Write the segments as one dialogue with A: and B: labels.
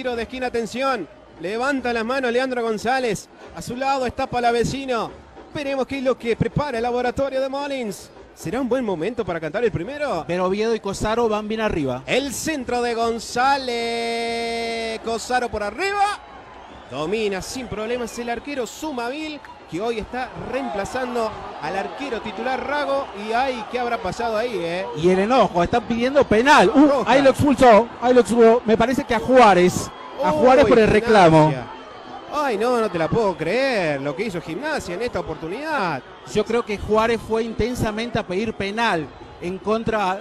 A: Tiro de esquina, atención. Levanta las manos Leandro González. A su lado está Palavecino. Veremos qué es lo que prepara el laboratorio de Mullins. ¿Será un buen momento para cantar el primero?
B: Pero Oviedo y Cosaro van bien arriba.
A: El centro de González. Cosaro por arriba. Domina sin problemas el arquero Sumavil, que hoy está reemplazando al arquero titular Rago. Y ay, ¿qué habrá pasado ahí, eh?
B: Y el enojo, están pidiendo penal. Uh, ahí lo expulsó, ahí lo expulsó. Me parece que a Juárez. A Juárez
A: Uy,
B: por el reclamo.
A: Gimnasia. Ay, no, no te la puedo creer lo que hizo Gimnasia en esta oportunidad.
B: Yo creo que Juárez fue intensamente a pedir penal en contra.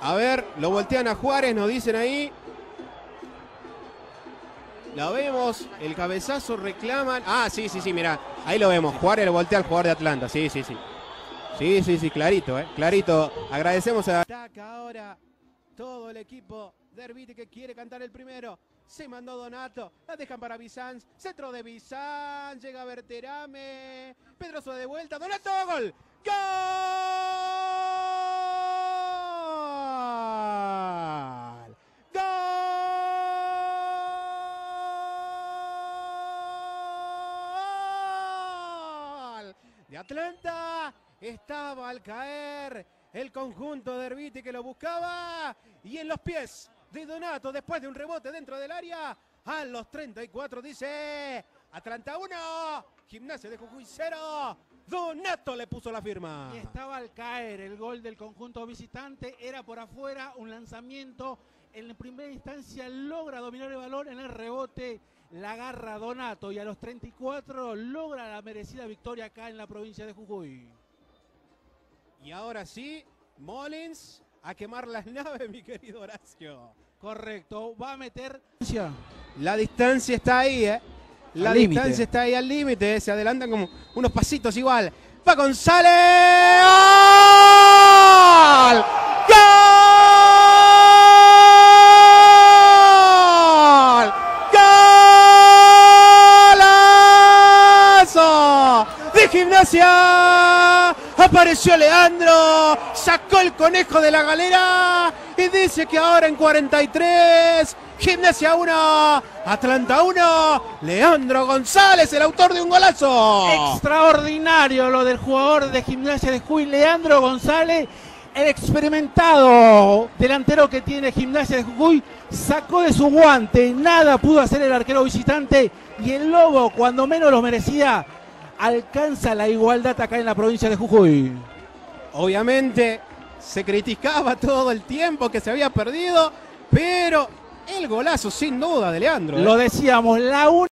A: A ver, lo voltean a Juárez, nos dicen ahí. La vemos, el cabezazo reclaman. Ah, sí, sí, sí, mira, ahí lo vemos. Juárez lo voltea al jugador de Atlanta, sí, sí, sí. Sí, sí, sí, clarito, eh, clarito. Agradecemos a. Ataca ahora todo el equipo de Herbiti que quiere cantar el primero. Se mandó Donato, la dejan para Bizanz, centro de Bizanz, llega Berterame, Pedroso de vuelta, Donato, gol. ¡Gol! Atlanta estaba al caer el conjunto de Herbiti que lo buscaba y en los pies de Donato después de un rebote dentro del área a los 34 dice Atlanta 1, Gimnasia de Jujuy 0. Donato le puso la firma.
B: Y estaba al caer el gol del conjunto visitante. Era por afuera un lanzamiento. En la primera instancia logra dominar el balón en el rebote. La agarra Donato y a los 34 logra la merecida victoria acá en la provincia de Jujuy.
A: Y ahora sí, Mullins a quemar las naves, mi querido Horacio.
B: Correcto, va a meter.
A: La distancia está ahí, ¿eh? La
B: Al
A: distancia está ahí al límite, se adelantan como unos pasitos igual. Va González. ¡Gol! ¡Gol! ¡Golazo! De gimnasia. Apareció Leandro, sacó el conejo de la galera y dice que ahora en 43, Gimnasia 1, Atlanta 1, Leandro González, el autor de un golazo.
B: Extraordinario lo del jugador de gimnasia de Jujuy, Leandro González, el experimentado delantero que tiene gimnasia de Jujuy, sacó de su guante, nada pudo hacer el arquero visitante y el Lobo, cuando menos lo merecía, alcanza la igualdad acá en la provincia de Jujuy.
A: Obviamente se criticaba todo el tiempo que se había perdido, pero el golazo sin duda de Leandro. ¿eh?
B: Lo decíamos, la única